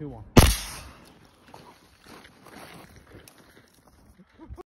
2 1.